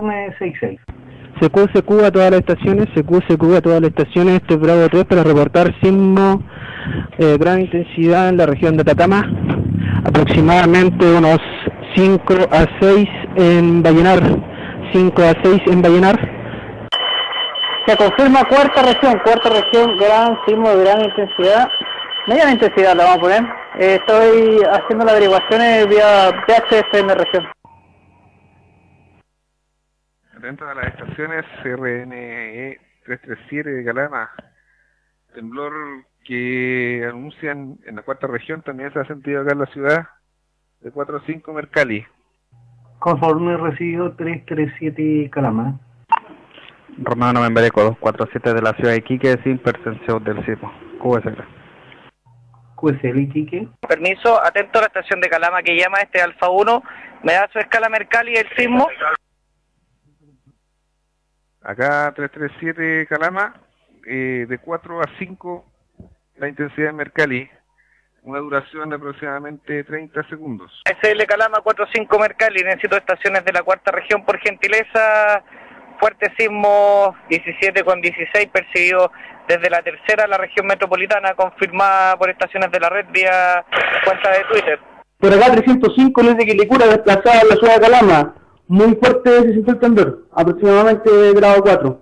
66. CQ, CQ a todas las estaciones, CQ, CQ a todas las estaciones, este es Bravo 3 para reportar sismo eh, gran intensidad en la región de Atacama, aproximadamente unos 5 a 6 en Vallenar, 5 a 6 en Vallenar. Se confirma cuarta región, cuarta región, gran sismo de gran intensidad, mediana intensidad la vamos a poner. Eh, estoy haciendo las averiguaciones vía PHFM región. Dentro de las estaciones RNE 337 de Calama, temblor que anuncian en la cuarta región, también se ha sentido acá en la ciudad, de 4 a 5 Mercalli. Conforme recibido 337 Calama. Romano Membereco 247 de la ciudad de Iquique sin percepción del sismo. QSL. QSL Iquique. Permiso, atento a la estación de Calama que llama este Alfa 1, me da su escala Mercalli el sismo. Acá 337 Calama, eh, de 4 a 5 la intensidad de Mercalli, una duración de aproximadamente 30 segundos. SL Calama 45 Mercalli, necesito estaciones de la cuarta región por gentileza. Fuerte sismo 17 con 16 percibido desde la tercera la región metropolitana, confirmada por estaciones de la red vía cuenta de Twitter. Por acá 305 desde Quilicura desplazada a la ciudad de Calama. Muy fuerte se sintió el temblor, aproximadamente grado 4.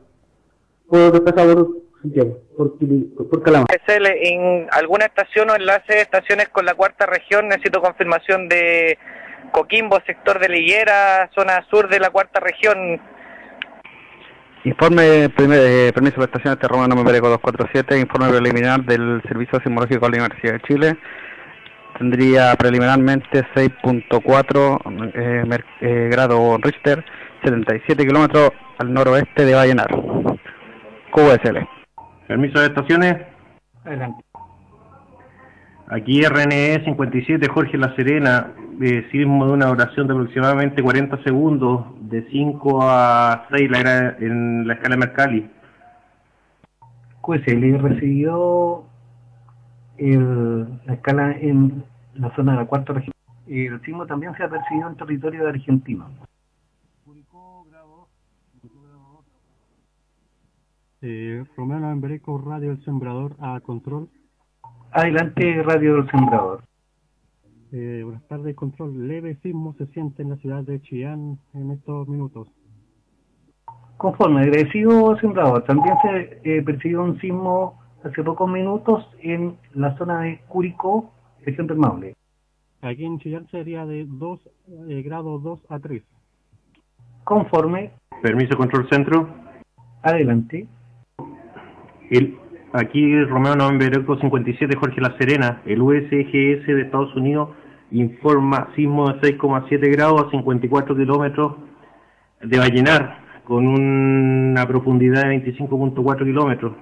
Por por Santiago, por, por Calama. En alguna estación o enlace de estaciones con la cuarta región, necesito confirmación de Coquimbo, sector de Liguera, zona sur de la cuarta región. Informe, primer, eh, permiso de estación este Romano Membereco 247, informe preliminar del Servicio Sismológico de la Universidad de Chile. Tendría preliminarmente 6.4 eh, eh, grado Richter, 77 kilómetros al noroeste de Vallenar. QSL. Permiso de estaciones. Adelante. Aquí RNE 57, Jorge La Serena, eh, sismo de una duración de aproximadamente 40 segundos, de 5 a 6 la era en la escala Mercalli. QSL recibió el- la escala en la zona de la cuarta región. El sismo también se ha percibido en territorio de Argentina. Eh, Romeo Lambereco, Radio El Sembrador a control. Adelante, Radio del Sembrador. Eh, buenas tardes, control. Leve sismo se siente en la ciudad de Chillán en estos minutos. Conforme, agradecido Sembrador, también se eh, percibió un sismo hace pocos minutos en la zona de Curicó, región del Maule. Aquí en Chillán sería de 2 eh, grados 2 a 3. Conforme, Permiso control centro. adelante. El, aquí Romeo Novembereco 57, Jorge La Serena, el USGS de Estados Unidos informa sismo de 6,7 grados a 54 kilómetros de Vallenar, con una profundidad de 25.4 kilómetros.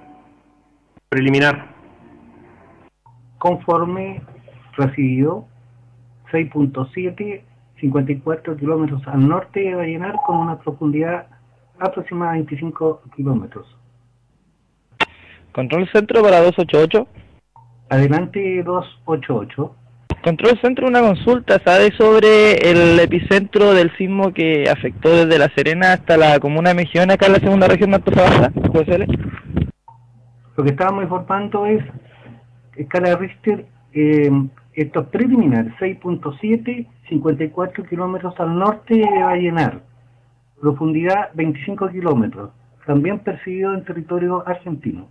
Preliminar. Conforme, recibido 6.7, 54 kilómetros al norte de Vallenar con una profundidad aproximada de 25 kilómetros. Control centro para 288. Adelante 288. Control centro, una consulta, ¿sabe sobre el epicentro del sismo que afectó desde La Serena hasta la comuna de Mejillón, acá en la segunda región de Antofagasta? Lo que estábamos informando es escala de Richter, eh, esto es preliminar, 6.7, 54 kilómetros al norte de Vallenar, profundidad 25 kilómetros, también percibido en territorio argentino.